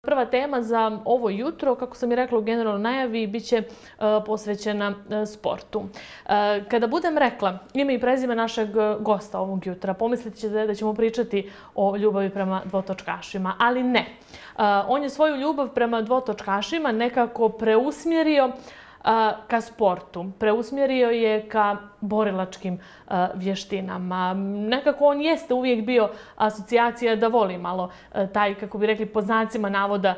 Prva tema za ovo jutro, kako sam i rekla u generalnoj najavi, bit će e, posvećena e, sportu. E, kada budem rekla ime i prezime našeg gosta ovog jutra, pomislite ćete da ćemo pričati o ljubavi prema dvotočkašima, ali ne. On je svoju ljubav prema dvotočkašima nekako preusmjerio ka sportu. Preusmjerio je ka borilačkim vještinama. Nekako on jeste uvijek bio asocijacija da voli malo taj, kako bi rekli, po znacima navoda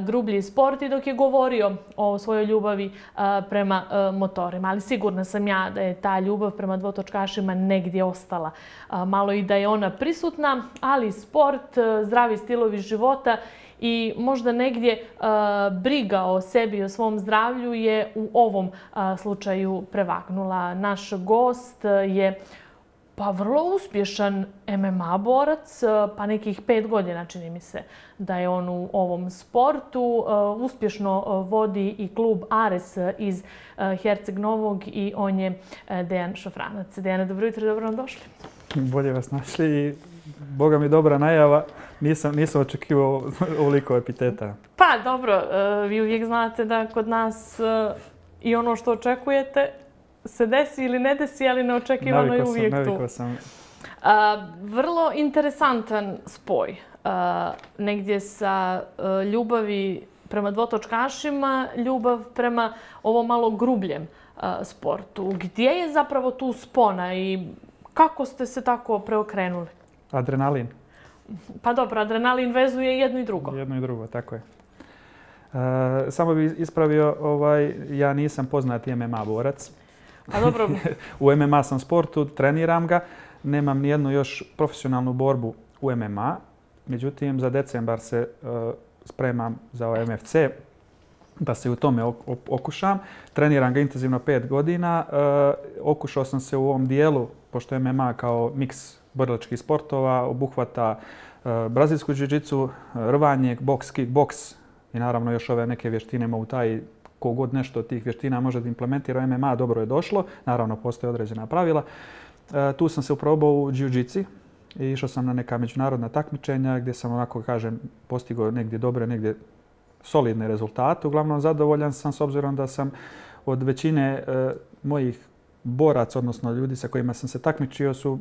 grublji sport i dok je govorio o svojoj ljubavi prema motorima. Ali sigurna sam ja da je ta ljubav prema dvotočkašima negdje ostala. Malo i da je ona prisutna, ali sport, zdravi stilovi života i možda negdje e, briga o sebi i o svom zdravlju je u ovom e, slučaju prevagnula. Naš gost je pa vrlo uspješan MMA borac, e, pa nekih pet godina čini mi se da je on u ovom sportu. Uspješno vodi i klub Ares iz Herceg Novog i on je Dejan Šofranac. Dejane, dobro jutro, dobro nam došli. Bolje vas našli i Boga mi dobra najava nisam, nisam očekivao ovoliko epiteta. Pa dobro, e, vi uvijek znate da kod nas e, i ono što očekujete se desi ili ne desi, ali neočekivano naviko je uvijek sam, tu. Sam. A, e, vrlo interesantan spoj. A, negdje sa a, ljubavi prema dvotočkašima, ljubav prema ovo malo grubljem a, sportu. Gdje je zapravo tu spona i kako ste se tako preokrenuli? Adrenalin. Pa dobro, adrenalin vezuje jedno i drugo. Jedno i drugo, tako je. E, samo bih ispravio, ovaj, ja nisam poznati MMA borac. Pa dobro. u MMA sam sportu, treniram ga. Nemam ni jednu još profesionalnu borbu u MMA. Međutim, za decembar se uh, spremam za ovaj MFC da se u tome okušam. Treniram ga intenzivno pet godina. Uh, okušao sam se u ovom dijelu, pošto je MMA kao miks borilačkih sportova, obuhvata e, brazilsku džiđicu, rvanje, boks, kickboks i naravno još ove neke vještine Muay taj kogod nešto od tih vještina može da implementira MMA, dobro je došlo. Naravno, postoje određena pravila. E, tu sam se uprobao u džiđici i išao sam na neka međunarodna takmičenja gdje sam onako, kažem, postigao negdje dobre, negdje solidne rezultate. Uglavnom, zadovoljan sam s obzirom da sam od većine e, mojih borac, odnosno ljudi sa kojima sam se takmičio, su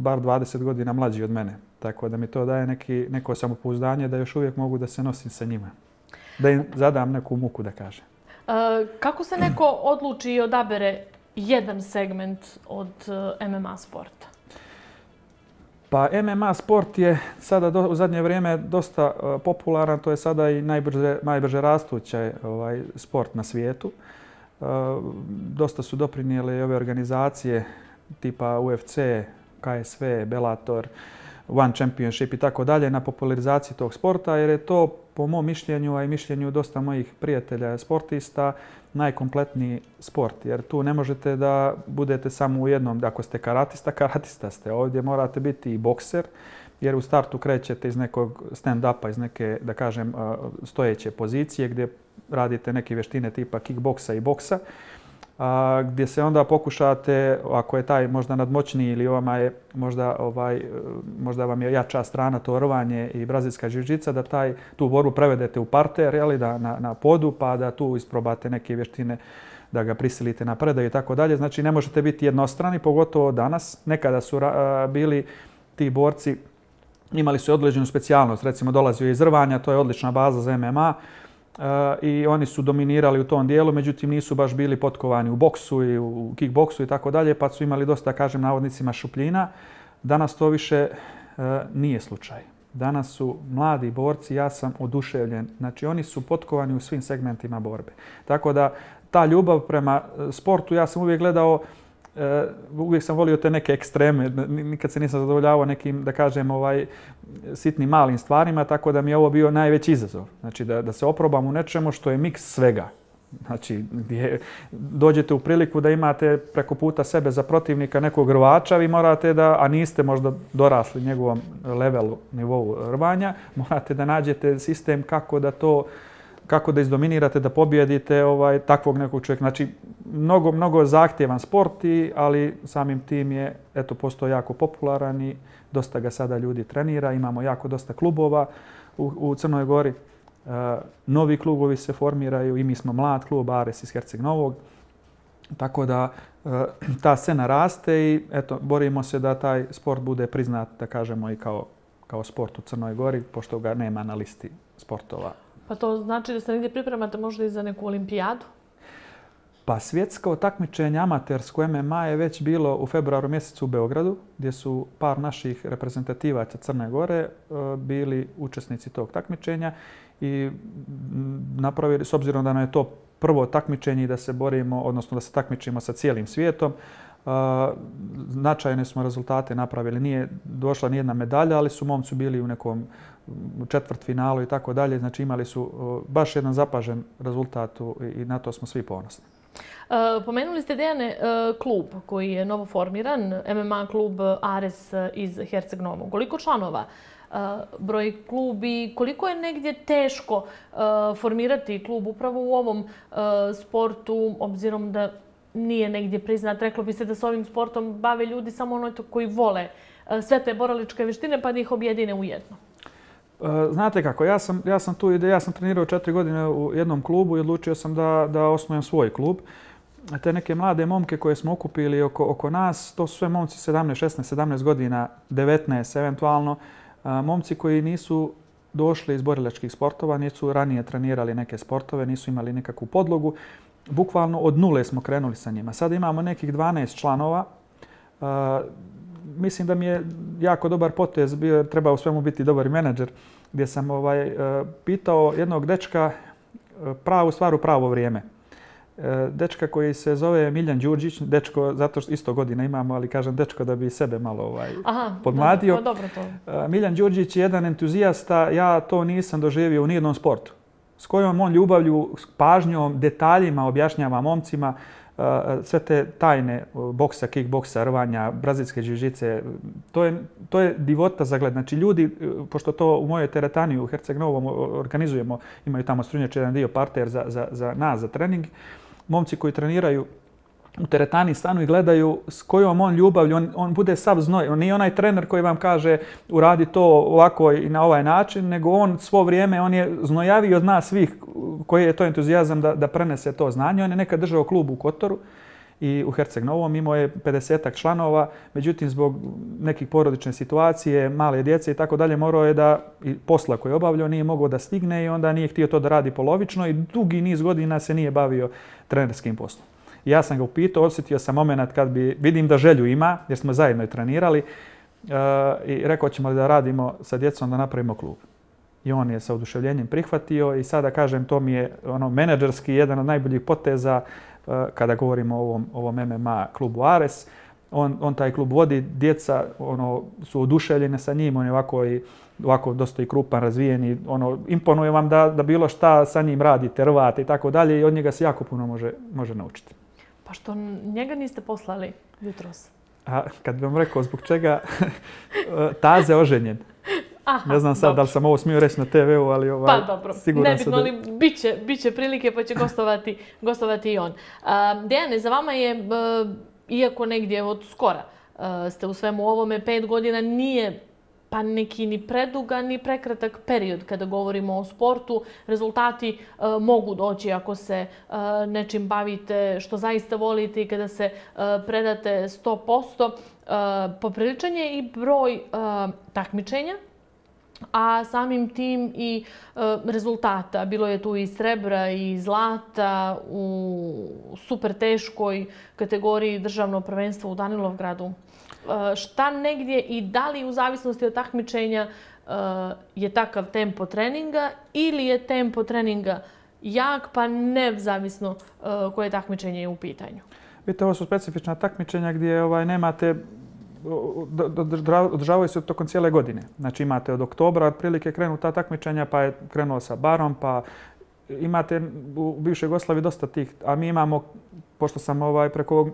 bar 20 godina mlađi od mene. Tako da mi to daje neki, neko samopouzdanje da još uvijek mogu da se nosim sa njima. Da im zadam neku muku da kažem. E, kako se neko odluči i odabere jedan segment od e, MMA sporta? Pa MMA sport je sada do, u zadnje vrijeme dosta uh, popularan, to je sada i najbrže, najbrže rastući ovaj, sport na svijetu. Uh, dosta su doprinijeli ove organizacije tipa UFC, KSV, Bellator, One Championship i tako dalje na popularizaciji tog sporta jer je to po mom mišljenju, a i mišljenju dosta mojih prijatelja sportista, najkompletniji sport. Jer tu ne možete da budete samo u jednom, ako ste karatista, karatista ste. Ovdje morate biti i bokser, jer u startu krećete iz nekog stand-upa, iz neke, da kažem, stojeće pozicije gdje radite neke vještine tipa kickboksa i boksa a, gdje se onda pokušate, ako je taj možda nadmoćni ili ovama je možda, ovaj, možda vam je jača strana, to rvanje i brazilska žižica, da taj, tu borbu prevedete u parter, jeli, da, na, na podu, pa da tu isprobate neke vještine da ga prisilite na predaju i tako dalje. Znači, ne možete biti jednostrani, pogotovo danas. Nekada su a, bili ti borci, imali su određenu specijalnost, recimo dolazio iz rvanja, to je odlična baza za MMA, E, i oni su dominirali u tom dijelu, međutim nisu baš bili potkovani u boksu i u kickboksu i tako dalje, pa su imali dosta, kažem, navodnicima šupljina. Danas to više e, nije slučaj. Danas su mladi borci, ja sam oduševljen. Znači, oni su potkovani u svim segmentima borbe. Tako da, ta ljubav prema sportu, ja sam uvijek gledao uh, uh, uvijek sam volio te neke ekstreme, nikad se nisam zadovoljavao nekim, da kažem, ovaj sitnim malim stvarima, tako da mi je ovo bio najveći izazov. Znači da, da se oprobam u nečemu što je miks svega. Znači, gdje dođete u priliku da imate preko puta sebe za protivnika nekog rvača, vi morate da, a niste možda dorasli njegovom levelu, nivou rvanja, morate da nađete sistem kako da to kako da izdominirate, da pobjedite ovaj takvog nekog čovjeka. Znači, mnogo, mnogo zahtjevan sport, i, ali samim tim je, eto, postao jako popularan i dosta ga sada ljudi trenira. Imamo jako dosta klubova u, u Crnoj Gori e, novi klubovi se formiraju i mi smo mlad klub Ares iz Herceg Novog. Tako da e, ta scena raste i eto, borimo se da taj sport bude priznat, da kažemo, i kao, kao sport u Crnoj Gori, pošto ga nema na listi sportova. Pa to znači da se negdje pripremate možda i za neku olimpijadu? Pa svjetsko takmičenje amatersko MMA je već bilo u februaru mjesecu u Beogradu, gdje su par naših reprezentativaca Crne Gore e, bili učesnici tog takmičenja i napravili, s obzirom da nam je to prvo takmičenje i da se borimo, odnosno da se takmičimo sa cijelim svijetom, e, značajne smo rezultate napravili. Nije došla ni jedna medalja, ali su momci bili u nekom četvrt finalu i tako dalje. Znači imali su baš jedan zapažen rezultat i na to smo svi ponosni. E, pomenuli ste Dejane e, klub koji je novo formiran, MMA klub Ares iz Herceg Novo. Koliko članova e, broj klub i koliko je negdje teško formirati klub upravo u ovom sportu, obzirom da nije negdje priznat. Reklo bi se da s ovim sportom bave ljudi samo ono koji vole sve te boraličke veštine pa da ih objedine u jedno. E, znate kako, ja sam, ja sam tu ide, ja sam trenirao četiri godine u jednom klubu i odlučio sam da, da osnujem svoj klub te neke mlade momke koje smo okupili oko, oko nas, to su sve momci 17, 16, 17 godina, 19 eventualno, e, momci koji nisu došli iz borilačkih sportova, nisu ranije trenirali neke sportove, nisu imali nekakvu podlogu. Bukvalno od nule smo krenuli sa njima. Sada imamo nekih 12 članova. E, mislim da mi je jako dobar potez, bio, treba u svemu biti dobar menadžer, gdje sam ovaj, pitao jednog dečka pravu stvar u pravo vrijeme. E, dečka koji se zove Miljan Đurđić, dečko zato što isto godina imamo, ali kažem dečko da bi sebe malo ovaj Aha, podmladio. Dobro, dobro to. Miljan Đurđić je jedan entuzijasta, ja to nisam doživio u nijednom sportu. S kojom on ljubavlju, pažnjom, detaljima objašnjava momcima e, sve te tajne boksa, kickboksa, rvanja, brazilske žižice, To je, to je divota za gled. Znači ljudi, e, pošto to u mojoj teretani u Herceg Novom organizujemo, imaju tamo strunjač jedan dio parter za, za, za nas, za trening, momci koji treniraju u teretani stanu i gledaju s kojom on ljubavlju, on, on bude sav znoj. On nije onaj trener koji vam kaže uradi to ovako i na ovaj način, nego on svo vrijeme, on je znojaviji od nas svih koji je to entuzijazam da, da prenese to znanje. On je nekad držao klub u Kotoru i u Herceg Novom imao je 50 članova, međutim zbog nekih porodične situacije, male djece i tako dalje, morao je da i posla koji je obavljao nije mogao da stigne i onda nije htio to da radi polovično i dugi niz godina se nije bavio trenerskim poslom. Ja sam ga upitao, osjetio sam moment kad bi, vidim da želju ima, jer smo zajedno i trenirali, uh, i rekao ćemo li da radimo sa djecom da napravimo klub. I on je sa oduševljenjem prihvatio i sada kažem, to mi je ono menadžerski jedan od najboljih poteza uh, kada govorimo o ovom, ovom MMA klubu Ares. On, on taj klub vodi, djeca ono, su oduševljene sa njim, on je ovako i ovako dosta i krupan, razvijen i ono, imponuje vam da, da bilo šta sa njim radite, rvate i tako dalje i od njega se jako puno može, može naučiti. Pa što njega niste poslali jutros? A kad bih vam rekao zbog čega, taze oženjen. Aha, ne znam sad dobro. da li sam ovo smio reći na TV-u, ali ovaj, pa, dobro. siguran sam da... Ali bit će, bit će prilike pa će gostovati, gostovati i on. Uh, Dejane, za vama je, iako negdje od skora ste u svemu ovome, pet godina nije pa neki ni preduga ni prekratak period kada govorimo o sportu. Rezultati uh, mogu doći ako se uh, nečim bavite što zaista volite i kada se uh, predate 100%. Uh, popriličan je i broj takmičenja a samim tim i e, rezultata. Bilo je tu i srebra i zlata u super teškoj kategoriji državno prvenstvo u Danilovgradu. E, šta negdje i da li u zavisnosti od takmičenja e, je takav tempo treninga ili je tempo treninga jak pa ne zavisno e, koje takmičenje je u pitanju? Vidite, ovo su specifična takmičenja gdje ovaj, nemate održavaju se tokom cijele godine. Znači imate od oktobra otprilike krenu ta takmičenja, pa je krenuo sa barom, pa imate u bivšoj Jugoslavi dosta tih, a mi imamo, pošto sam ovaj preko ovog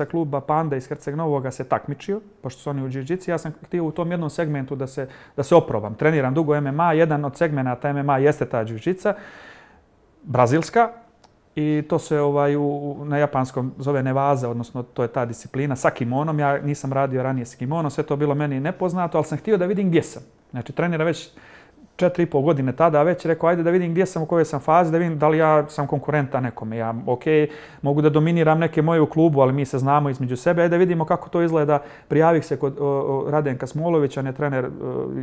e, kluba Panda iz Herceg Novoga se takmičio, pošto su oni u džuđici, ja sam htio u tom jednom segmentu da se, da se oprobam. Treniram dugo MMA, jedan od segmenta MMA jeste ta džuđica, brazilska, I to se ovaj u, na japanskom zove nevaza, odnosno to je ta disciplina sa kimonom. Ja nisam radio ranije s kimonom, sve to bilo meni nepoznato, ali sam htio da vidim gdje sam. Znači, trenira već četiri i pol godine tada već rekao, ajde da vidim gdje sam, u kojoj sam fazi, da vidim da li ja sam konkurenta nekome. Ja, ok, mogu da dominiram neke moje u klubu, ali mi se znamo između sebe. Ajde da vidimo kako to izgleda. Prijavih se kod o, o, Radenka Smolovića, on je trener o,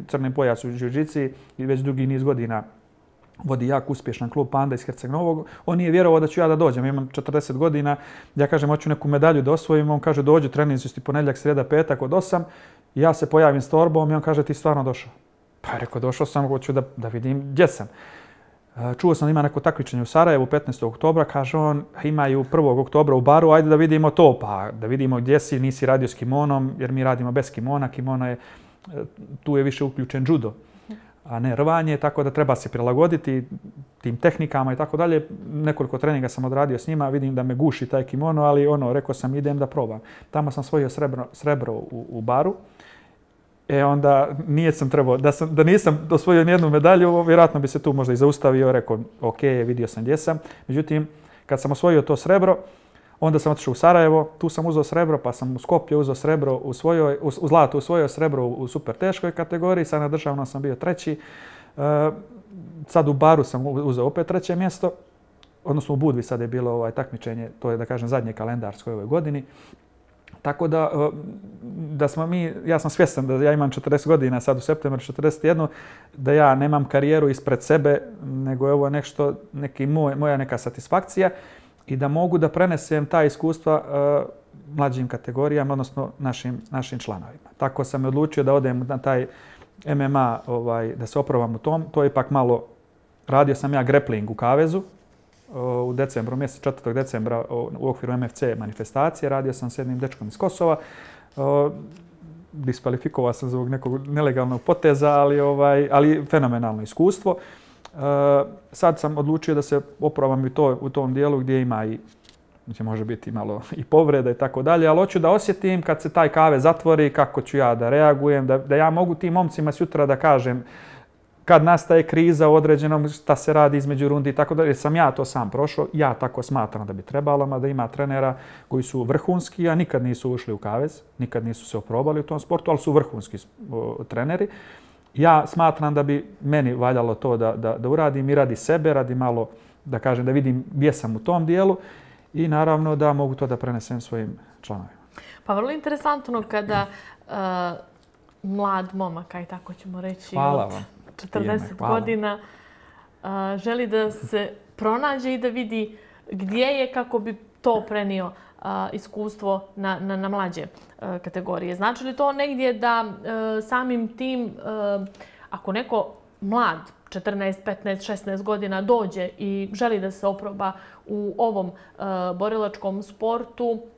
crni pojas u Žižici i već dugi niz godina vodi jak uspješan klub Panda iz Herceg Novog. On nije vjerovao da ću ja da dođem. Imam 40 godina. Ja kažem, hoću neku medalju da osvojim. On kaže, dođu, treninzi su ti ponedljak, sreda, petak od 8. Ja se pojavim s torbom i on kaže, ti stvarno došao. Pa je rekao, došao sam, hoću da, da vidim gdje sam. E, čuo sam da ima neko takvičenje u Sarajevu 15. oktobra, kaže on, imaju 1. oktobra u baru, ajde da vidimo to, pa da vidimo gdje si, nisi radio s kimonom, jer mi radimo bez kimona, kimono je, e, tu je više uključen judo, a ne rvanje, tako da treba se prilagoditi tim tehnikama i tako dalje. Nekoliko treninga sam odradio s njima, vidim da me guši taj kimono, ali ono, rekao sam, idem da probam. Tamo sam svojio srebro, srebro u, u baru, E onda nije sam trebao, da, sam, da nisam osvojio nijednu medalju, vjerojatno bi se tu možda i zaustavio, rekao, ok, vidio sam gdje sam. Međutim, kad sam osvojio to srebro, onda sam otišao u Sarajevo, tu sam uzeo srebro, pa sam u Skopje uzeo srebro u, svojoj, u, u zlatu usvojio srebro u, u super teškoj kategoriji, sad na državnom sam bio treći. E, sad u Baru sam uzeo opet treće mjesto, odnosno u Budvi sad je bilo ovaj takmičenje, to je da kažem zadnje kalendarsko ove godini. Tako da, eh, da smo mi, ja sam svjestan da ja imam 40 godina sad u septembru 41, da ja nemam karijeru ispred sebe, nego je ovo nešto, neki moj, moja neka satisfakcija i da mogu da prenesem ta iskustva uh, mlađim kategorijama, odnosno našim, našim članovima. Tako sam odlučio da odem na taj MMA, ovaj, da se oprovam u tom. To je ipak malo, radio sam ja grappling u Kavezu, u decembru, mjesec 4. decembra u okviru MFC manifestacije. Radio sam s jednim dečkom iz Kosova. Diskvalifikovao sam zbog nekog nelegalnog poteza, ali, ovaj, ali fenomenalno iskustvo. E, sad sam odlučio da se oprobam i to u tom dijelu gdje ima i gdje može biti malo i povreda i tako dalje, ali hoću da osjetim kad se taj kave zatvori, kako ću ja da reagujem, da, da ja mogu tim momcima sutra da kažem kad nastaje kriza u određenom šta se radi između rundi i tako da jer sam ja to sam prošao, ja tako smatram da bi trebalo, ma da ima trenera koji su vrhunski, a nikad nisu ušli u kavez, nikad nisu se oprobali u tom sportu, ali su vrhunski o, treneri. Ja smatram da bi meni valjalo to da, da, da uradim i radi sebe, radi malo, da kažem, da vidim gdje sam u tom dijelu i naravno da mogu to da prenesem svojim članovima. Pa vrlo interesantno kada uh, mlad momak, aj tako ćemo reći, Hvala vam. 40 godina uh, želi da se pronađe i da vidi gdje je kako bi to prenio uh, iskustvo na, na, na mlađe uh, kategorije. Znači li to negdje da uh, samim tim, uh, ako neko mlad, 14, 15, 16 godina dođe i želi da se oproba u ovom uh, borilačkom sportu, E,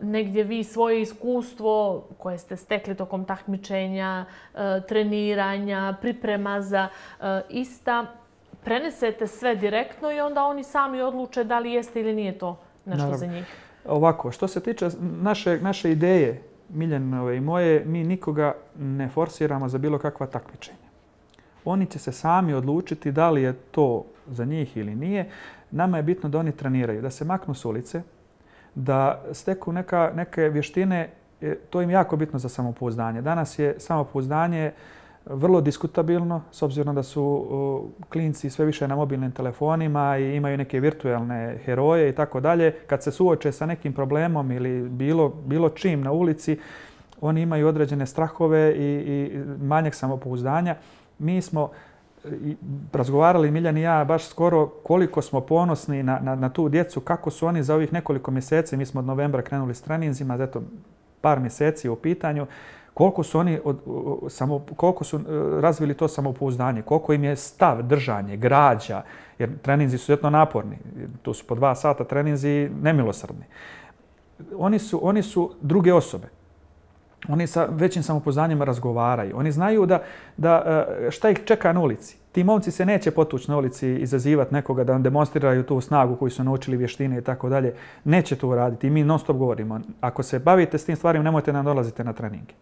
negdje vi svoje iskustvo koje ste stekli tokom takmičenja, e, treniranja, priprema za e, ista, prenesete sve direktno i onda oni sami odluče da li jeste ili nije to nešto Naravno. za njih. Ovako, što se tiče naše, naše ideje, Miljenove i moje, mi nikoga ne forsiramo za bilo kakva takmičenja. Oni će se sami odlučiti da li je to za njih ili nije. Nama je bitno da oni treniraju, da se maknu s ulice, da steku neka, neke vještine, e, to im jako bitno za samopouzdanje. Danas je samopouzdanje vrlo diskutabilno, s obzirom da su e, klinci sve više na mobilnim telefonima i imaju neke virtualne heroje i tako dalje. Kad se suoče sa nekim problemom ili bilo, bilo čim na ulici, oni imaju određene strahove i, i manjak samopouzdanja. Mi smo i razgovarali Miljan i ja baš skoro koliko smo ponosni na, na, na tu djecu, kako su oni za ovih nekoliko mjeseci, mi smo od novembra krenuli s treninzima, zato par mjeseci u pitanju, koliko su oni od, samo, koliko su e, razvili to samopouzdanje, koliko im je stav, držanje, građa, jer treninzi su vjetno naporni, to su po dva sata treninzi nemilosrdni. Oni su, oni su druge osobe oni sa većim samopoznanjem razgovaraju. Oni znaju da, da e, šta ih čeka na ulici. Ti momci se neće potući na ulici i izazivati nekoga da vam demonstriraju tu snagu koju su naučili vještine i tako dalje. Neće to uraditi. I mi non stop govorimo. Ako se bavite s tim stvarima, nemojte nam dolazite na treninge.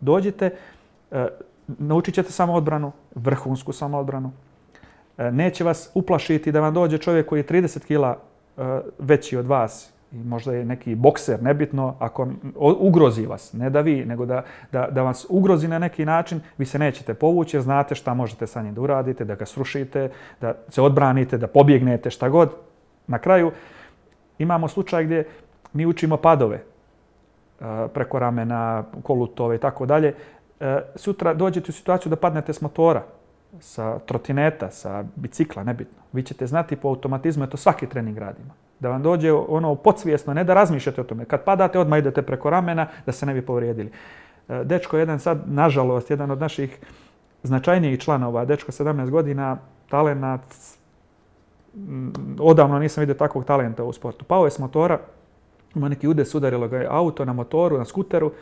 Dođite, e, naučit ćete samoodbranu, vrhunsku samoodbranu. E, neće vas uplašiti da vam dođe čovjek koji je 30 kila veći od vas i možda je neki bokser, nebitno, ako ugrozi vas, ne da vi, nego da, da, da vas ugrozi na neki način, vi se nećete povući jer znate šta možete sa njim da uradite, da ga srušite, da se odbranite, da pobjegnete, šta god. Na kraju imamo slučaj gdje mi učimo padove e, preko ramena, kolutove i tako dalje. E, sutra dođete u situaciju da padnete s motora, sa trotineta, sa bicikla, nebitno. Vi ćete znati po automatizmu, to svaki trening radimo da vam dođe ono podsvjesno, ne da razmišljate o tome. Kad padate, odmah idete preko ramena da se ne bi povrijedili. E, dečko jedan sad, nažalost, jedan od naših značajnijih članova, dečko 17 godina, talenac, mm, odavno nisam vidio takvog talenta u sportu. Pao je s motora, ima neki udes, udarilo ga je auto na motoru, na skuteru.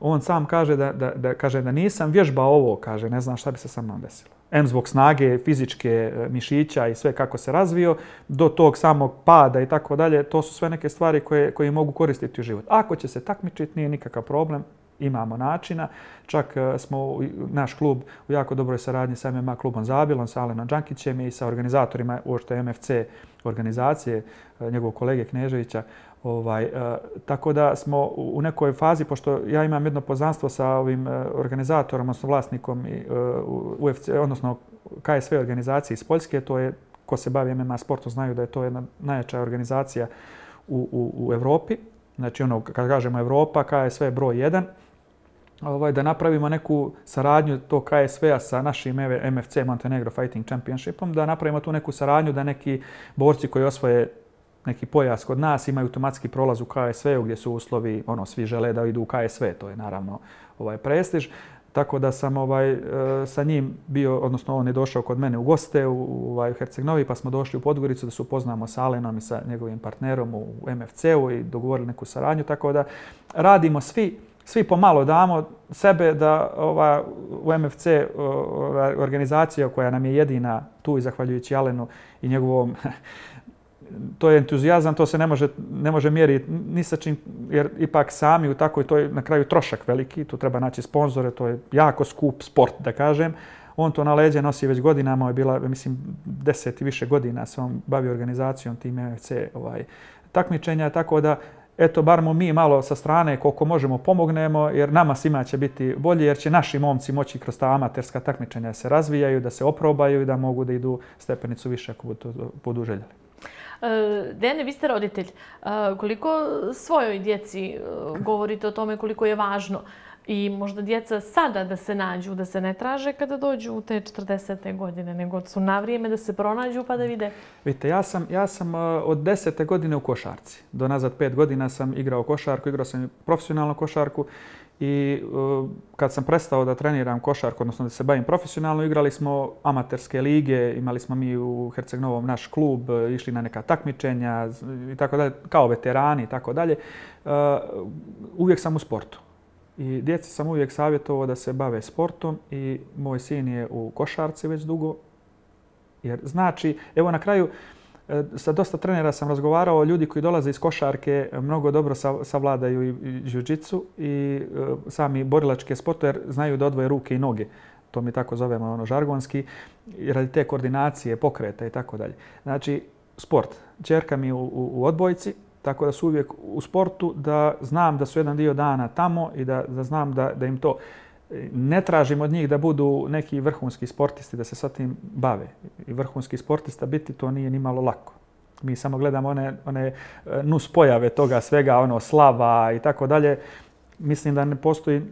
On sam kaže da, da, da, kaže da nisam vježbao ovo, kaže, ne znam šta bi se sa mnom desilo em zbog snage fizičke e, mišića i sve kako se razvio, do tog samog pada i tako dalje, to su sve neke stvari koje, koje mogu koristiti u život. Ako će se takmičiti, nije nikakav problem, imamo načina. Čak e, smo naš klub u jako dobroj saradnji sa MMA klubom Zabilom, sa Alenom Đankićem i sa organizatorima uošte MFC organizacije, e, njegovog kolege Kneževića, Ovaj, e, tako da smo u nekoj fazi, pošto ja imam jedno poznanstvo sa ovim e, organizatorom, odnosno vlasnikom uh, e, UFC, odnosno KSV organizacije iz Poljske, to je, ko se bavi MMA sportom, znaju da je to jedna najjača organizacija u, u, u Evropi. Znači, ono, kad kažemo Evropa, KSV je broj jedan. Ovaj, da napravimo neku saradnju to KSV-a sa našim MFC Montenegro Fighting Championshipom, da napravimo tu neku saradnju da neki borci koji osvoje neki pojas kod nas, imaju automatski prolaz u KSV-u gdje su uslovi, ono, svi žele da idu u KSV, to je naravno ovaj prestiž. Tako da sam ovaj e, sa njim bio, odnosno on je došao kod mene u goste u, ovaj, u Herceg-Novi, pa smo došli u Podgoricu da se upoznamo sa Alenom i sa njegovim partnerom u MFC-u i dogovorili neku saradnju. Tako da radimo svi, svi pomalo damo sebe da ova, u MFC organizacija koja nam je jedina tu i zahvaljujući Alenu i njegovom to je entuzijazam, to se ne može, ne može mjeriti ni sa čim, jer ipak sami u takoj, to je na kraju trošak veliki, tu treba naći sponzore, to je jako skup sport, da kažem. On to na leđe nosi već godinama, je bila, mislim, deset i više godina se on bavi organizacijom tim MFC ovaj, takmičenja, tako da, eto, bar mu mi malo sa strane koliko možemo pomognemo, jer nama svima će biti bolje, jer će naši momci moći kroz ta amaterska takmičenja se razvijaju, da se oprobaju i da mogu da idu stepenicu više ako budu, budu željeli. E, Dene, vi ste roditelj. Eh, koliko svojoj djeci eh, govorite o tome koliko je važno i možda djeca sada da se nađu, da se ne traže kada dođu u te 40. godine, nego su na vrijeme da se pronađu pa da vide? Vidite, ja sam, ja sam od 10. godine u košarci. Do nazad 5 godina sam igrao košarku, igrao sam profesionalnu košarku I uh, kad sam prestao da treniram košarku, odnosno da se bavim profesionalno, igrali smo amaterske lige, imali smo mi u Herceg Novom naš klub, e, išli na neka takmičenja i tako dalje, kao veterani i tako dalje. Uh, uvijek sam u sportu. I djeci sam uvijek savjetovao da se bave sportom i moj sin je u košarci već dugo. Jer znači, evo na kraju, uh, E, sa dosta trenera sam razgovarao, ljudi koji dolaze iz košarke e, mnogo dobro savladaju i jiu-jitsu i e, sami borilačke sporte jer znaju da odvoje ruke i noge. To mi tako zovemo ono žargonski, radi te koordinacije, pokreta i tako dalje. Znači, sport. Čerka mi u, u, u odbojci, tako da su uvijek u sportu, da znam da su jedan dio dana tamo i da, da znam da, da im to ne tražim od njih da budu neki vrhunski sportisti, da se sa tim bave. I vrhunski sportista biti to nije ni malo lako. Mi samo gledamo one, one e, nus pojave toga svega, ono slava i tako dalje. Mislim da ne postoji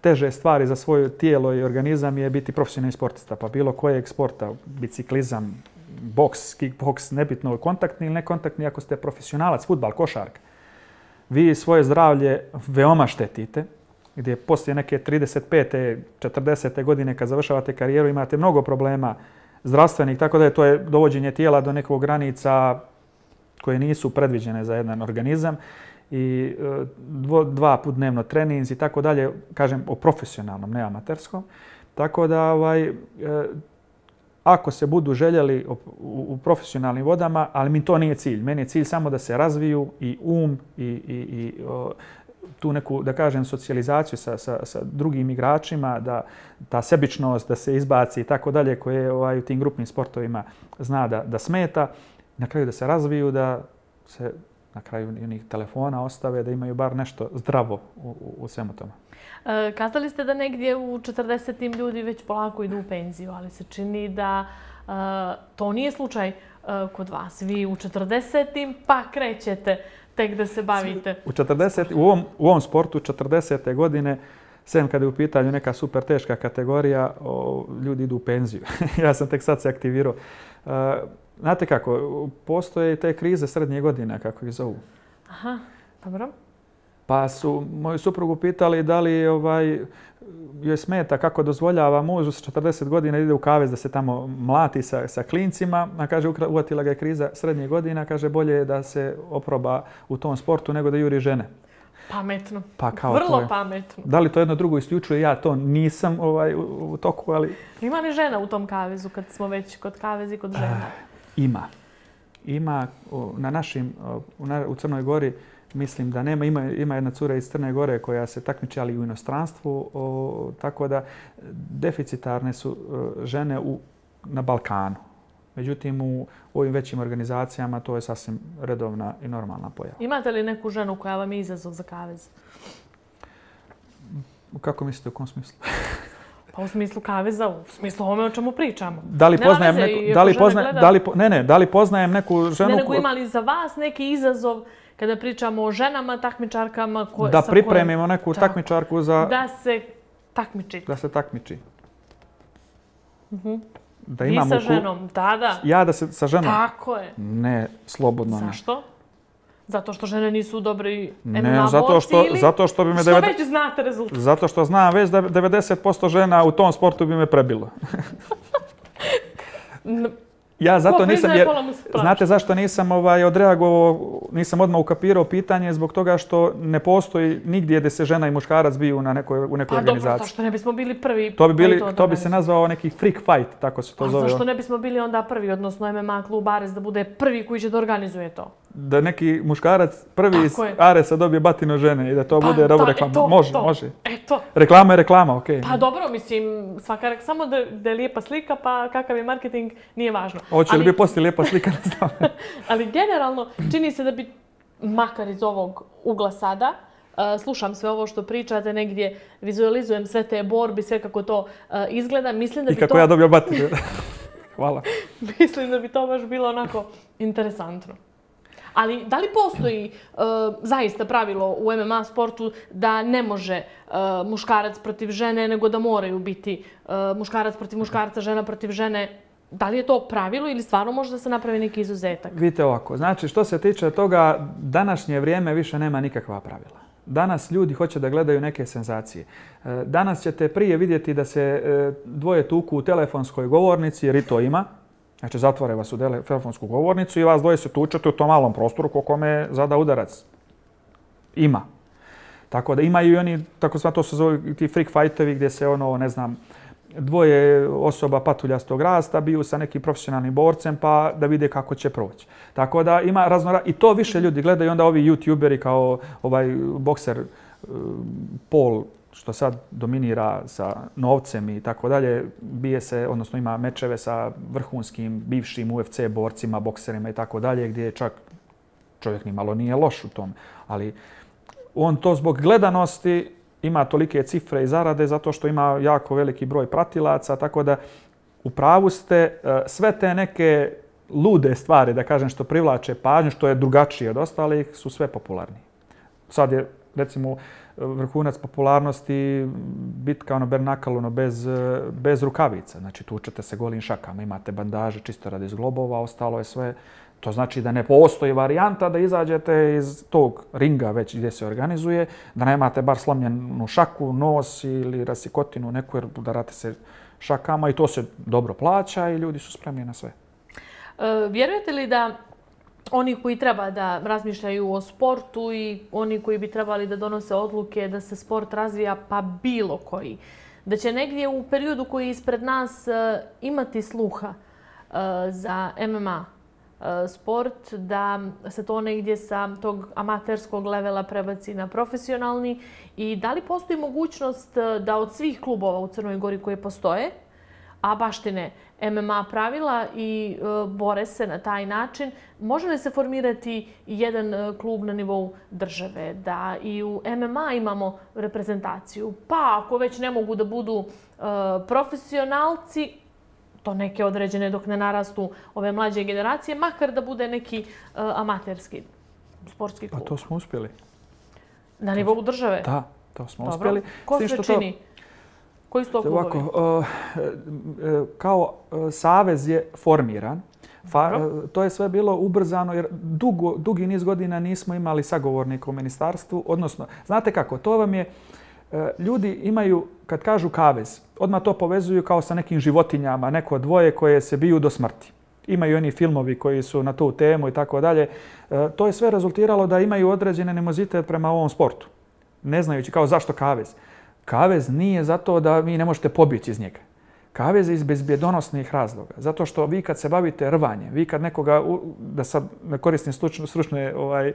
teže stvari za svoje tijelo i organizam je biti profesionalni sportista. Pa bilo kojeg sporta, biciklizam, boks, kickboks, nebitno kontaktni ili nekontaktni, ako ste profesionalac, futbal, košarka, vi svoje zdravlje veoma štetite gdje poslije neke 35. 40. godine kad završavate karijeru imate mnogo problema zdravstvenih, tako da je to je dovođenje tijela do nekog granica koje nisu predviđene za jedan organizam i e, dvo, dva put dnevno treninzi i tako dalje, kažem o profesionalnom, ne amaterskom. Tako da ovaj, e, ako se budu željeli u, u profesionalnim vodama, ali mi to nije cilj. Meni je cilj samo da se razviju i um i, i, i tu neku, da kažem, socijalizaciju sa, sa, sa drugim igračima, da ta sebičnost da se izbaci i tako dalje, koje ovaj, u tim grupnim sportovima zna da, da smeta, na kraju da se razviju, da se na kraju onih telefona ostave, da imaju bar nešto zdravo u, u, u svemu tome. E, kazali ste da negdje u 40. ljudi već polako idu u penziju, ali se čini da e, to nije slučaj e, kod vas. Vi u 40. pa krećete tek da se bavite. U, 40, u, ovom, u ovom sportu 40. godine, sem kada je u pitanju neka super teška kategorija, o, ljudi idu u penziju. ja sam tek sad se aktivirao. Uh, znate kako, postoje te krize srednje godine, kako ih zovu. Aha, dobro. Pa su moju suprugu pitali da li ovaj, joj smeta kako dozvoljava mužu s 40 godina ide u kavez da se tamo mlati sa, sa klincima. A kaže, uvatila ga je kriza srednje godina, kaže, bolje je da se oproba u tom sportu nego da juri žene. Pametno. Pa kao Vrlo to je. pametno. Da li to jedno drugo isključuje? Ja to nisam ovaj, u, u toku, ali Ima li žena u tom kavezu kad smo već kod kavezi kod žena? ima. Ima u, na našim, u, na, u Crnoj Gori, mislim da nema. Ima, ima jedna cura iz Crne Gore koja se takmiči, ali u inostranstvu. O, tako da deficitarne su o, žene u, na Balkanu. Međutim, u ovim većim organizacijama to je sasvim redovna i normalna pojava. Imate li neku ženu koja vam je izazov za kavez? Kako mislite, u kom smislu? Pa u smislu kaveza, u smislu ovome o čemu pričamo. Da li poznajem neku, da li poznajem, da li, ne, ne, da li poznajem neku ženu Ne, nego ko- ima li za vas neki izazov kada pričamo o ženama, takmičarkama koje, da sa kojim- pripremimo neku Tako. takmičarku za Da se takmičite. da se takmiči. Da Vi imamo sa u klu- ženom, da, da. Ja da se sa ženom? Tako je. Ne, slobodno ne. Zašto? Zato što žene nisu dobri MMA Ne, zato što, ili zato što bi me što devede- već znate rezultat? zato što znam već da 90% žena u tom sportu bi me prebilo. Ja zato Ko nisam jer znate zašto nisam ovaj odreagovao, nisam odmah ukapirao pitanje zbog toga što ne postoji nigdje gdje se žena i muškarac biju na nekoj u nekoj Pa dobro, organizaciji. zašto ne bismo bili prvi? To bi pa bili to, bi organizovali? se nazvao neki freak fight, tako se to A zove. zašto ne bismo bili onda prvi, odnosno MMA klub Ares da bude prvi koji će da organizuje to? Da neki muškarac prvi iz. Aresa dobije batino žene i da to Pa, bude dobro da, reklama. eto, može, to. može. Eto, Reklama je reklama, okej. pa dobro, mislim, svaka samo da, da je lijepa slika, pa kakav je marketing, nije važno. Hoće li bi poslije lijepa slika, ne znam. Ali generalno čini se da bi, makar iz ovog ugla sada, uh, slušam sve ovo što pričate, negdje vizualizujem sve te borbi, sve kako to uh, izgleda, mislim da I bi kako to... ja dobio batinu. Hvala. Mislim da bi to baš bilo onako interesantno. Ali da li postoji uh, zaista pravilo u MMA sportu da ne može uh, muškarac protiv žene, nego da moraju biti uh, muškarac protiv muškarca, žena protiv žene? Da li je to pravilo ili stvarno može da se napravi neki izuzetak? Vidite ovako, znači što se tiče toga, današnje vrijeme više nema nikakva pravila. Danas ljudi hoće da gledaju neke senzacije. E, danas ćete prije vidjeti da se e, dvoje tuku u telefonskoj govornici, jer i to ima. Znači zatvore vas u telefonsku govornicu i vas dvoje se tučete u tom malom prostoru ko kome zada udarac. Ima. Tako da imaju i oni, tako sva to se zove ti freak fightovi gdje se ono, ne znam, dvoje osoba patuljastog rasta biju sa nekim profesionalnim borcem pa da vide kako će proći. Tako da ima razno i to više ljudi gledaju onda ovi youtuberi kao ovaj bokser eh, Paul što sad dominira sa novcem i tako dalje, bije se, odnosno ima mečeve sa vrhunskim bivšim UFC borcima, bokserima i tako dalje, gdje je čak čovjek ni malo nije loš u tom, ali on to zbog gledanosti ima tolike cifre i zarade zato što ima jako veliki broj pratilaca, tako da u pravu ste e, sve te neke lude stvari, da kažem, što privlače pažnju, što je drugačije od ostalih, su sve popularni. Sad je, recimo, vrhunac popularnosti bitka ono Bernakalu ono, bez, bez rukavica. Znači, tučete se golim šakama, imate bandaže čisto radi zglobova, ostalo je sve To znači da ne postoji varijanta da izađete iz tog ringa već gdje se organizuje, da nemate bar slomljenu šaku, nos ili rasikotinu neku jer udarate se šakama i to se dobro plaća i ljudi su spremni na sve. E, vjerujete li da oni koji treba da razmišljaju o sportu i oni koji bi trebali da donose odluke da se sport razvija, pa bilo koji, da će negdje u periodu koji je ispred nas e, imati sluha e, za MMA Eh, sport, da se to negdje sa tog amaterskog levela prebaci na profesionalni i da li postoji mogućnost eh, da od svih klubova u Crnoj Gori koje postoje, a baštine MMA pravila i eh, bore se na taj način. Može li se formirati jedan klub na nivou države, da i u MMA imamo reprezentaciju? Pa ako već ne mogu da budu profesionalci, to neke određene dok ne narastu ove mlađe generacije, makar da bude neki amaterski sportski klub. Pa to smo uspjeli. Na nivou države? Da, to smo uspjeli. Ko sve čini? Koji su to klubovi? Ovako, uh, kao uh, savez je formiran. Fa, uh, to je sve bilo ubrzano jer dugo, dugi niz godina nismo imali sagovornika u ministarstvu. Odnosno, znate kako, to vam je, ljudi imaju, kad kažu kavez, odmah to povezuju kao sa nekim životinjama, neko dvoje koje se biju do smrti. Imaju oni filmovi koji su na tu temu i tako dalje. E, to je sve rezultiralo da imaju određene nemozite prema ovom sportu. Ne znajući kao zašto kavez. Kavez nije zato da vi ne možete pobjeći iz njega. Kavez je iz bezbjedonosnih razloga. Zato što vi kad se bavite rvanjem, vi kad nekoga, da sad ne koristim stručne, stručne ovaj,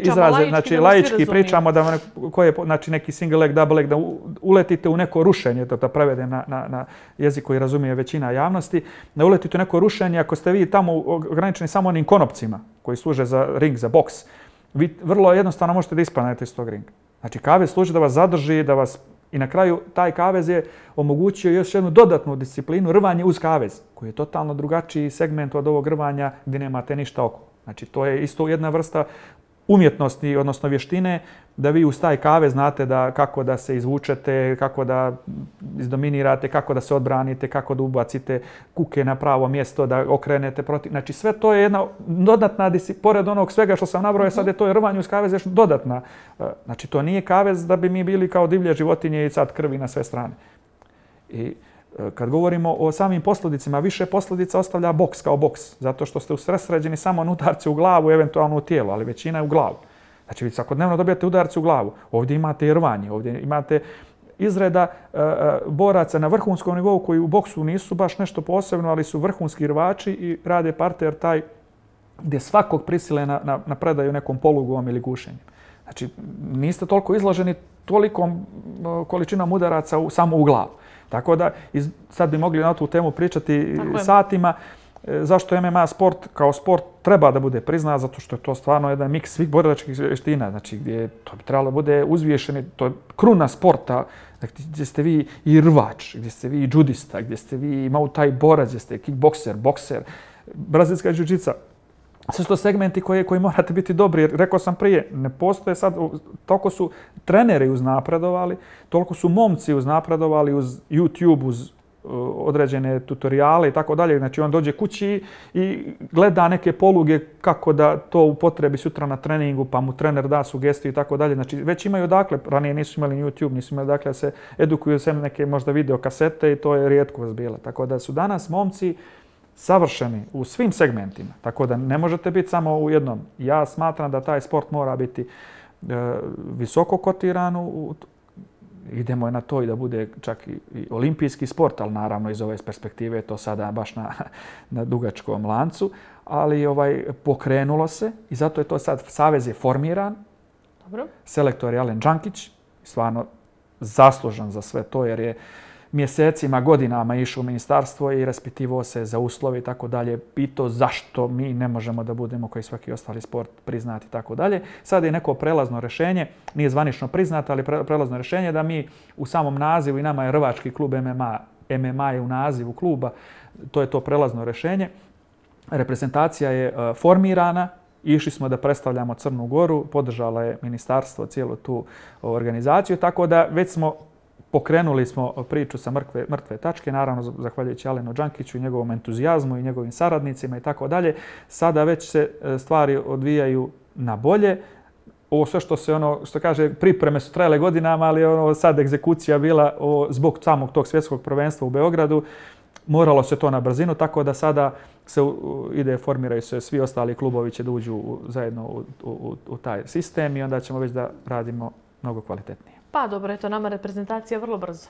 izraze, laički, znači laički pričamo da ko je znači, neki single leg, double leg, da uletite u neko rušenje, to da prevedem na, na, na jezik koji razumije većina javnosti, da uletite u neko rušenje ako ste vi tamo ograničeni samo onim konopcima koji služe za ring, za boks, vi vrlo jednostavno možete da ispanete iz tog ringa. Znači, kavez služi da vas zadrži, da vas I na kraju taj kavez je omogućio još jednu dodatnu disciplinu, rvanje uz kavez, koji je totalno drugačiji segment od ovog rvanja gdje nemate ništa oko. Znači to je isto jedna vrsta umjetnosti, odnosno vještine, da vi uz taj kave znate da kako da se izvučete, kako da izdominirate, kako da se odbranite, kako da ubacite kuke na pravo mjesto, da okrenete protiv. Znači sve to je jedna dodatna, pored onog svega što sam nabrojao, sad je to je rvanje uz kavez još dodatna. E, znači to nije kavez da bi mi bili kao divlje životinje i sad krvi na sve strane. I E, kad govorimo o samim posljedicima, više posljedica ostavlja boks kao boks, zato što ste usresređeni samo na udarce u glavu, eventualno u tijelo, ali većina je u glavu. Znači, vi svakodnevno dobijate udarce u glavu. Ovdje imate i rvanje, ovdje imate izreda e, e, boraca na vrhunskom nivou koji u boksu nisu baš nešto posebno, ali su vrhunski rvači i rade parter taj gdje svakog prisile na, na, na predaju nekom polugom ili gušenjem. Znači, niste toliko izloženi tolikom e, količinom udaraca u, samo u glavu. Tako da, iz, sad bi mogli na tu temu pričati satima. E, zašto MMA sport kao sport treba da bude priznat, zato što je to stvarno jedan miks svih borilačkih vještina, znači gdje to bi trebalo bude uzvješeni, to je kruna sporta, dakle, gdje ste vi i rvač, gdje ste vi i judista, gdje ste vi i mautaj borac, gdje ste kickbokser, bokser, brazilska džuđica. Sve što segmenti koje, koji morate biti dobri, jer rekao sam prije, ne postoje sad, toliko su treneri uznapredovali, toliko su momci uznapredovali uz YouTube, uz e, određene tutoriale i tako dalje. Znači on dođe kući i gleda neke poluge kako da to upotrebi sutra na treningu, pa mu trener da sugestiju i tako dalje. Znači već imaju dakle, ranije nisu imali YouTube, nisu imali dakle se edukuju sem neke možda video kasete i to je rijetko bilo. Tako da su danas momci savršeni u svim segmentima. Tako da ne možete biti samo u jednom. Ja smatram da taj sport mora biti e, visoko kotiran u, idemo na to i da bude čak i olimpijski sport, ali naravno iz ove perspektive to sada baš na, na dugačkom lancu, ali ovaj pokrenulo se i zato je to sad, Savez je formiran. Dobro. Selektor je Alen Đankić, stvarno zaslužan za sve to jer je mjesecima, godinama išao u ministarstvo i raspitivo se za uslove i tako dalje, pito zašto mi ne možemo da budemo koji svaki ostali sport priznati i tako dalje. Sada je neko prelazno rešenje, nije zvanično priznato, ali prelazno rešenje da mi u samom nazivu i nama je Rvački klub MMA, MMA je u nazivu kluba, to je to prelazno rešenje. Reprezentacija je e, formirana, išli smo da predstavljamo Crnu Goru, podržala je ministarstvo cijelu tu organizaciju, tako da već smo pokrenuli smo priču sa mrtve, mrtve tačke, naravno zahvaljujući Alenu Đankiću i njegovom entuzijazmu i njegovim saradnicima i tako dalje. Sada već se e, stvari odvijaju na bolje. Ovo sve što se ono što kaže pripreme su trajale godinama, ali ono sad egzekucija bila o, zbog samog tog svjetskog prvenstva u Beogradu. Moralo se to na brzinu, tako da sada se ide, formiraju se svi ostali klubovi će da uđu u, zajedno u, u, u taj sistem i onda ćemo već da radimo mnogo kvalitetnije. Pa dobro, eto, nama reprezentacija vrlo brzo.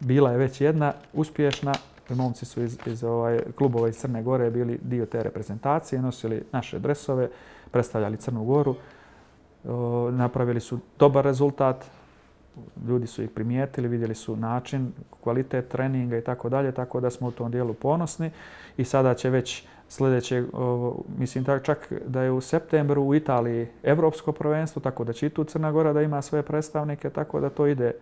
Bila je već jedna uspješna. Momci su iz, iz ovaj, klubova iz Crne Gore bili dio te reprezentacije, nosili naše dresove, predstavljali Crnu Goru. O, napravili su dobar rezultat. Ljudi su ih primijetili, vidjeli su način, kvalitet treninga i tako dalje, tako da smo u tom dijelu ponosni i sada će već sljedeće, mislim čak da je u septembru u Italiji evropsko prvenstvo, tako da će i tu Crna Gora da ima svoje predstavnike, tako da to ide,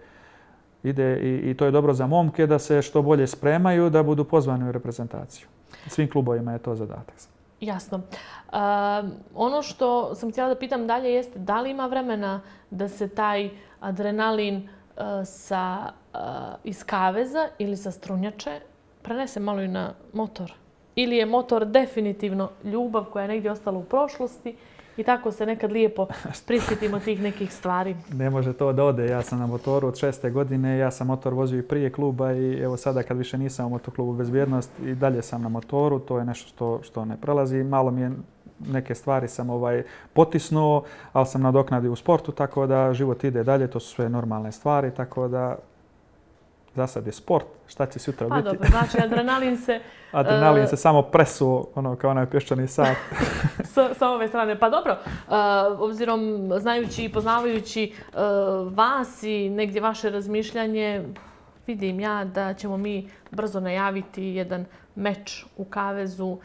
ide i, i to je dobro za momke da se što bolje spremaju, da budu pozvani u reprezentaciju. Svim klubovima je to zadatak. Jasno. Uh, ono što sam htjela da pitam dalje jeste da li ima vremena da se taj adrenalin e, sa, e, iz kaveza ili sa strunjače prenese malo i na motor? Ili je motor definitivno ljubav koja je negdje ostala u prošlosti i tako se nekad lijepo prisjetimo tih nekih stvari. Ne može to da ode. Ja sam na motoru od šeste godine, ja sam motor vozio i prije kluba i evo sada kad više nisam u motoklubu Bezbjednost i dalje sam na motoru, to je nešto što, što ne prelazi. Malo mi je neke stvari sam ovaj potisnuo, ali sam nadoknadio u sportu, tako da život ide dalje, to su sve normalne stvari, tako da za sad je sport, šta će sutra pa, biti. Pa dobro, znači adrenalin se... adrenalin uh, se samo presuo, ono kao onaj pješčani sat. sa, sa ove strane. Pa dobro, uh, obzirom znajući i poznavajući uh, vas i negdje vaše razmišljanje, vidim ja da ćemo mi brzo najaviti jedan meč u kavezu. Uh,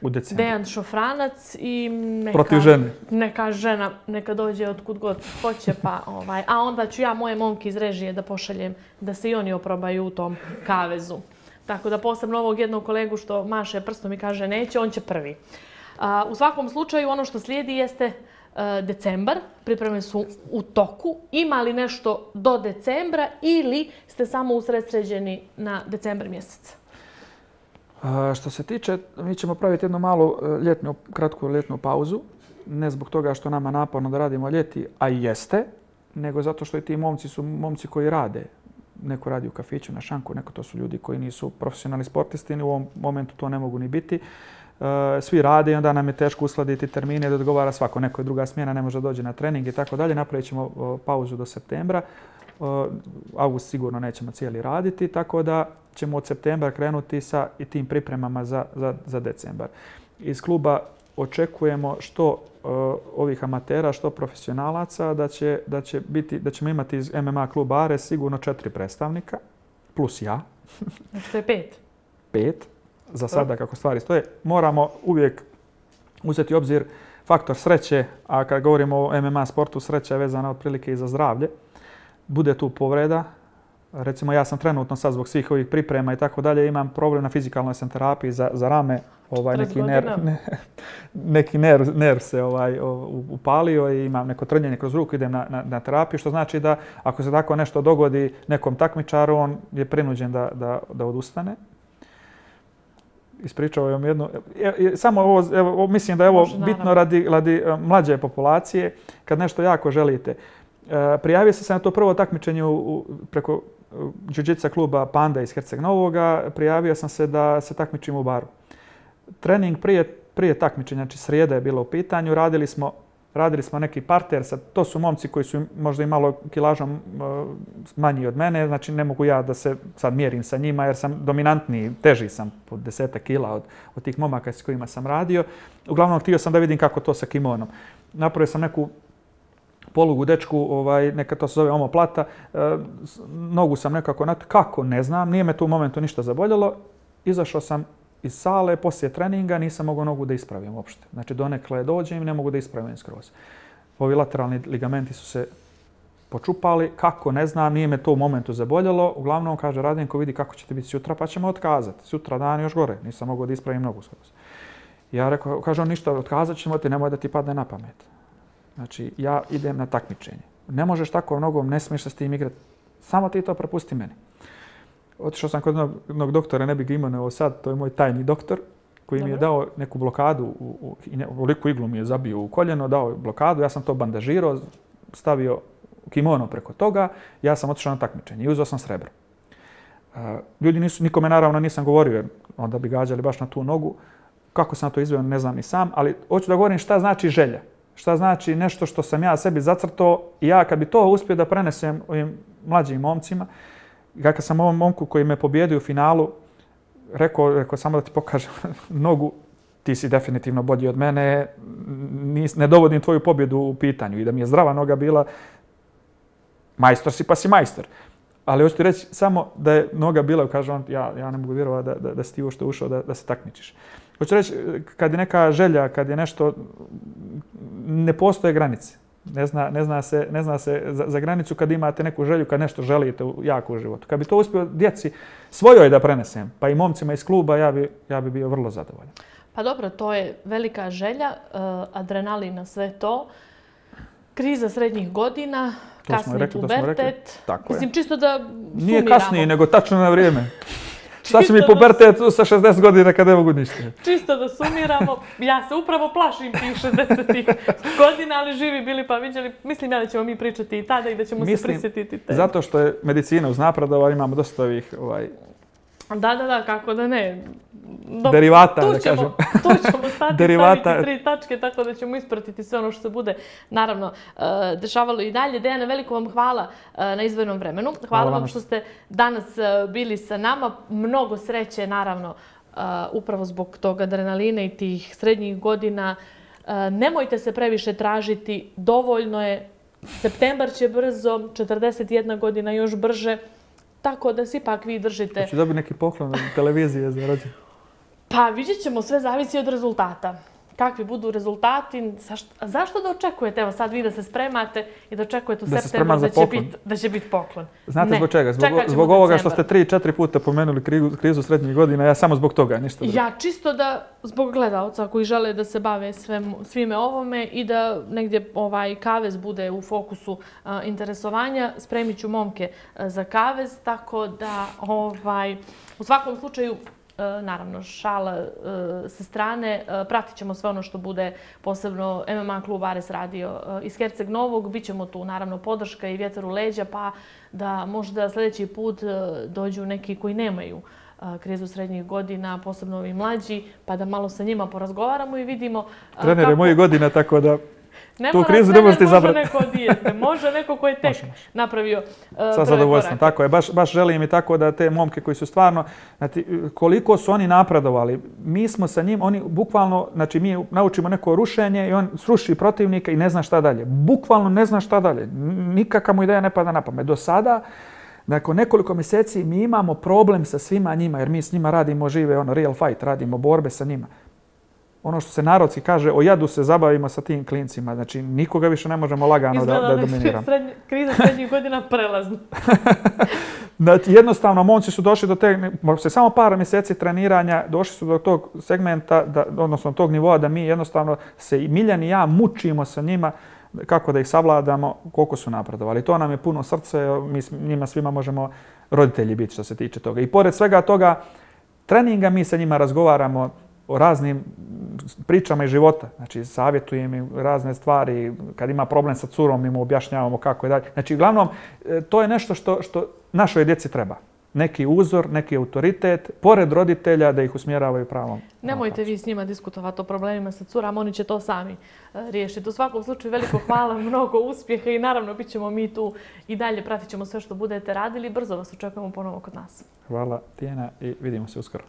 u decembru. Dejan Šofranac i neka, Protiv žene. neka žena neka dođe od kud god hoće. Pa, ovaj, a onda ću ja moje momke iz režije da pošaljem da se i oni oprobaju u tom kavezu. Tako da posebno ovog jednog kolegu što maše prstom i kaže neće, on će prvi. A, u svakom slučaju ono što slijedi jeste a, decembar. Pripreme su u toku. Ima li nešto do decembra ili ste samo usredsređeni na decembar mjesec? Što se tiče, mi ćemo praviti jednu malu e, ljetnu, kratku ljetnu pauzu. Ne zbog toga što nama naporno da radimo ljeti, a i jeste, nego zato što i ti momci su momci koji rade. Neko radi u kafiću na šanku, neko to su ljudi koji nisu profesionalni sportisti, u ovom momentu to ne mogu ni biti. E, svi rade i onda nam je teško uskladiti termine da odgovara svako. Neko je druga smjena, ne može dođe na trening i tako dalje. Napravit ćemo pauzu do septembra. August sigurno nećemo cijeli raditi, tako da ćemo od septembra krenuti sa i tim pripremama za, za, za decembar. Iz kluba očekujemo što uh, ovih amatera, što profesionalaca, da, će, da, će biti, da ćemo imati iz MMA kluba Ares sigurno četiri predstavnika, plus ja. Znači to je pet? Pet, za sada kako stvari stoje. Moramo uvijek uzeti obzir faktor sreće, a kad govorimo o MMA sportu, sreća je vezana otprilike i za zdravlje. Bude tu povreda, recimo ja sam trenutno sad zbog svih ovih priprema i tako dalje, imam problem na fizikalnoj sam terapiji za, za rame, ovaj, neki, ner, ne, neki ner, ner se ovaj, upalio i imam neko trljenje kroz ruku, idem na, na, na terapiju, što znači da ako se tako nešto dogodi nekom takmičaru, on je prinuđen da, da, da odustane. Ispričao vam jednu, samo ovo, evo, mislim da je ovo Može, bitno radi, radi eh, mlađe populacije, kad nešto jako želite. E, E, prijavio sam se na to prvo takmičenje u, u, preko e, džuđica kluba Panda iz Herceg Novoga, prijavio sam se da se takmičim u baru. Trening prije, prije takmičenja, znači srijeda je bilo u pitanju, radili smo radili smo neki parter, sad, to su momci koji su možda i malo kilažom uh, manji od mene, znači ne mogu ja da se sad mjerim sa njima jer sam dominantniji, teži sam po deseta kila od, od tih momaka s kojima sam radio. Uglavnom, htio sam da vidim kako to sa kimonom. Napravio sam neku polugu dečku, ovaj, neka to se zove omoplata, e, nogu sam nekako, na, kako, ne znam, nije me tu u momentu ništa zaboljelo, Izašao sam iz sale, poslije treninga, nisam mogao nogu da ispravim uopšte. Znači, donekle dođem i ne mogu da ispravim skroz. Ovi lateralni ligamenti su se počupali, kako, ne znam, nije me to u momentu zaboljelo. Uglavnom, kaže Radenko, vidi kako će biti sutra, pa ćemo otkazati. Sutra dan još gore, nisam mogao da ispravim nogu skroz. Ja rekao, kaže on, ništa, otkazat ćemo ti, nemoj da ti padne na pamet. Znači, ja idem na takmičenje. Ne možeš tako nogom, ne smiješ se s tim igrati. Samo ti to prepusti meni. Otišao sam kod jednog, jednog doktora, ne bih ga imao nevo sad, to je moj tajni doktor, koji Dobre. mi je dao neku blokadu, u, u, u veliku iglu mi je zabio u koljeno, dao blokadu, ja sam to bandažirao, stavio kimono preko toga, ja sam otišao na takmičenje i uzao sam srebro. Uh, ljudi nisu, nikome naravno nisam govorio, jer onda bi gađali baš na tu nogu. Kako sam to izveo, ne znam ni sam, ali hoću da govorim šta znači želja šta znači nešto što sam ja sebi zacrtao i ja kad bi to uspio da prenesem ovim mlađim momcima, kad sam ovom momku koji me pobjedio u finalu, rekao, rekao samo da ti pokažem nogu, ti si definitivno bolji od mene, nis, ne dovodim tvoju pobjedu u pitanju i da mi je zdrava noga bila, majstor si pa si majstor. Ali hoću ti reći samo da je noga bila, kaže on, ja, ja ne mogu vjerovati da, da, da si ti ušto ušao da, da se takmičiš. Hoću reći, kad je neka želja, kad je nešto, ne postoje granice. Ne zna, ne zna se, ne zna se za, za granicu kad imate neku želju, kad nešto želite u, jako u životu. Kad bi to uspio djeci svojoj da prenesem, pa i momcima iz kluba, ja bi, ja bi bio vrlo zadovoljan. Pa dobro, to je velika želja, uh, adrenalin na sve to. Kriza srednjih godina, kasni rekli, pubertet. Tako Mislim, je. čisto da sumiramo. Nije kasnije, nego tačno na vrijeme. Šta će mi pubertet sa 60 godina kad ne mogu ništa? Čisto da sumiramo, ja se upravo plašim tih 60 godina, ali živi bili pa vidjeli. Mislim ja da ćemo mi pričati i tada i da ćemo Mislim, se prisjetiti te. Zato što je medicina uznapredova, imamo dosta ovih ovaj, Da, da, da, kako da ne. Do, derivata, da ćemo, kažem. Tu ćemo stati, derivata. staviti tri tačke, tako da ćemo ispratiti sve ono što se bude, naravno, uh, dešavalo i dalje. Dejana, veliko vam hvala uh, na izvojnom vremenu. Hvala, hvala vam što ste danas uh, bili sa nama. Mnogo sreće, naravno, upravo zbog tog adrenalina i tih srednjih godina. Nemojte se previše tražiti, dovoljno je. Septembar će brzo, 41 godina još brže. Tako da si ipak vi držite... Hoću dobiti neki poklon od televizije za rođenje. Pa vidjet ćemo, sve zavisi od rezultata. Kakvi budu rezultati, zašto, zašto da očekujete, evo sad vi da se spremate i da očekujete u da septembru da će, biti, da će biti poklon? Znate ne. zbog čega? Zbog, zbog ovoga što ste tri, četiri puta pomenuli krizu, krizu srednjih godina, ja samo zbog toga, ništa drugo. Ja čisto da, zbog gledalca koji žele da se bave svem, svime ovome i da negdje ovaj kavez bude u fokusu a, interesovanja, spremit ću momke a, za kavez, tako da ovaj, u svakom slučaju naravno šala e, sa strane. E, pratit ćemo sve ono što bude posebno MMA klub Ares radio iz Herceg Novog. Bićemo tu naravno podrška i vjetar u leđa pa da možda sljedeći put dođu neki koji nemaju krizu srednjih godina, posebno ovi mlađi, pa da malo sa njima porazgovaramo i vidimo... Trenere kako... moji godina, tako da Ne tu krizu ne možete izabrati. Može neko dijete, može neko koji je tek napravio uh, Sa zadovoljstvom, tako je. Baš, baš želim i tako da te momke koji su stvarno, znači, koliko su oni napredovali, mi smo sa njim, oni bukvalno, znači mi naučimo neko rušenje i on sruši protivnika i ne zna šta dalje. Bukvalno ne zna šta dalje. Nikakva mu ideja ne pada na pamet. Do sada, Nakon nekoliko mjeseci mi imamo problem sa svima njima, jer mi s njima radimo žive, ono, real fight, radimo borbe sa njima ono što se narodski kaže, o jadu se zabavimo sa tim klincima. Znači, nikoga više ne možemo lagano da, da dominiramo. Izgleda kriza srednjih godina prelazna. znači, jednostavno, momci su došli do te, se samo par mjeseci treniranja, došli su do tog segmenta, da, odnosno tog nivoa, da mi jednostavno se i Miljan i ja mučimo sa njima kako da ih savladamo, koliko su napredovali. To nam je puno srce, mi njima svima možemo roditelji biti što se tiče toga. I pored svega toga, treninga mi sa njima razgovaramo o raznim pričama iz života. Znači, savjetujem im razne stvari. Kad ima problem sa curom, im objašnjavamo kako je dalje. Znači, uglavnom, e, to je nešto što, što našoj djeci treba. Neki uzor, neki autoritet, pored roditelja da ih usmjeravaju pravom. Nemojte vi s njima diskutovati o problemima sa curam, oni će to sami e, riješiti. U svakom slučaju, veliko hvala, mnogo uspjeha i naravno bit ćemo mi tu i dalje pratit ćemo sve što budete radili. Brzo vas očekujemo ponovo kod nas. Hvala, Tijena, i vidimo se uskoro.